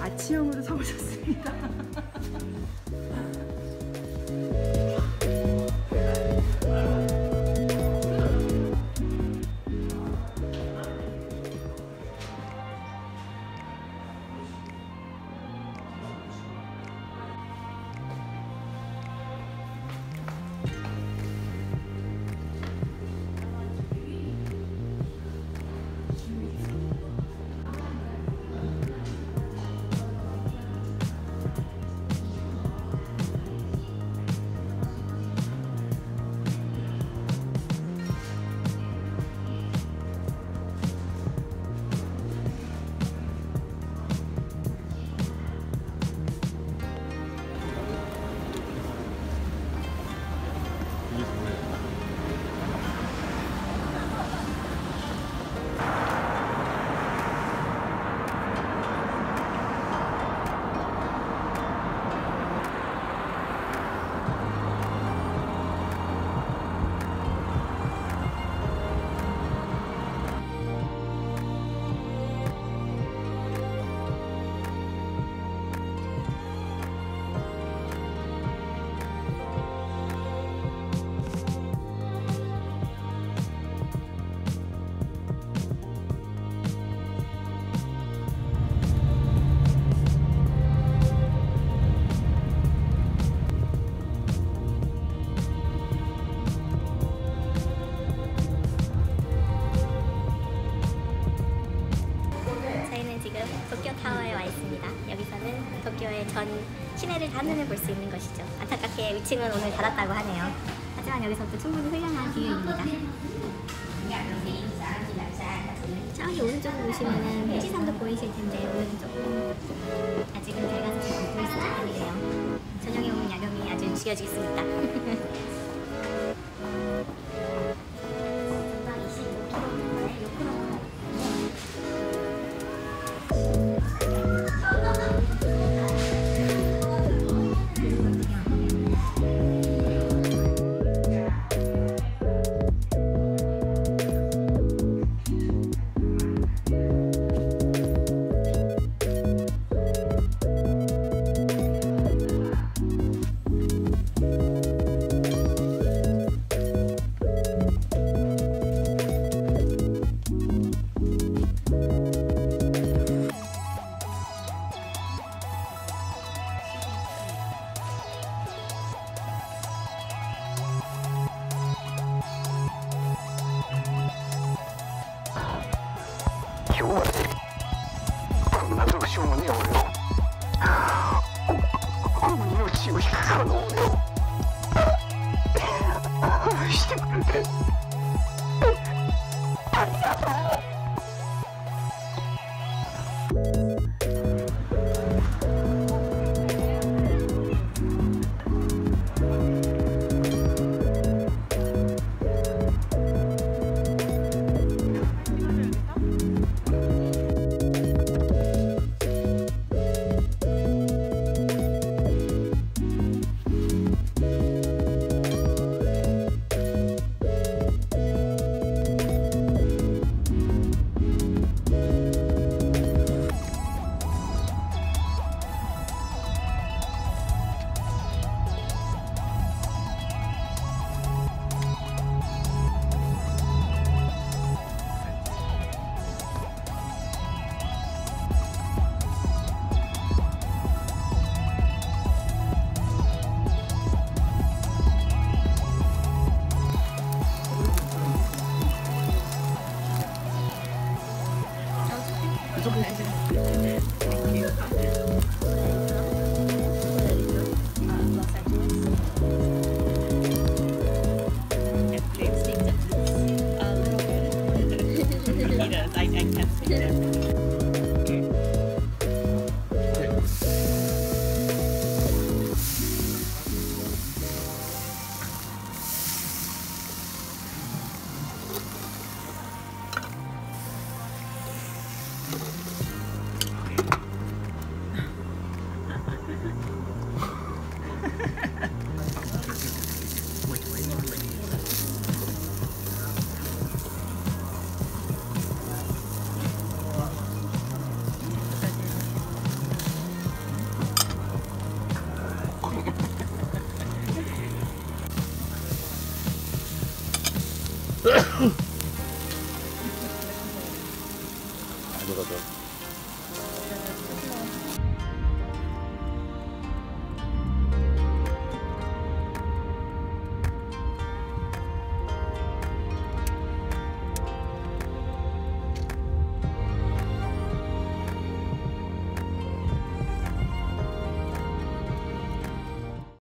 아치형으로 서보셨습니다. 도쿄의 전 시내를 한눈에 볼 수 있는 것이죠. 안타깝게 위층은 오늘 닫았다고 하네요. 하지만 여기서도 충분히 훌륭한 뷰입니다. 저기 오른쪽으로 보시면은 후지산도 보이실 텐데 오늘은 아직은 밝아서 잘 안 보일 수도 있겠네요. 저녁에 오는 야경이 아주 죽여주겠습니다. こんなどうしようもねえ俺を。命を引くかの俺を。愛してくれ Ugh!